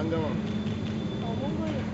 an gama Oh, mun gode.